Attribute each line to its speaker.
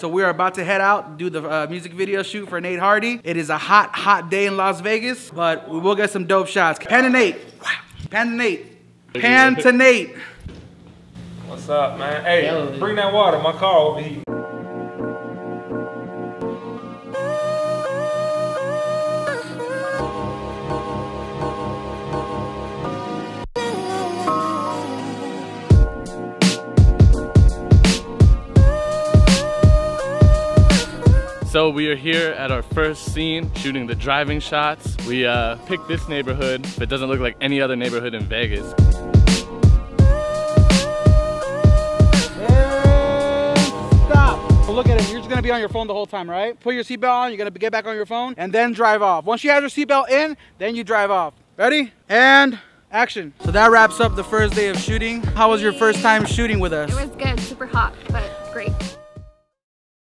Speaker 1: So we are about to head out, do the uh, music video shoot for Nate Hardy. It is a hot, hot day in Las Vegas, but we will get some dope shots. Pan to Nate. Pan to Nate. Pan to Nate.
Speaker 2: What's up, man? Hey, bring that water. My car overheating.
Speaker 3: So we are here at our first scene, shooting the driving shots. We uh, picked this neighborhood, but it doesn't look like any other neighborhood in Vegas.
Speaker 1: Stop. Look at it. You're just gonna be on your phone the whole time, right? Put your seatbelt on. You're gonna get back on your phone and then drive off. Once you have your seatbelt in, then you drive off. Ready? And action. So that wraps up the first day of shooting. How was your first time shooting with us?
Speaker 4: It was good, super hot, but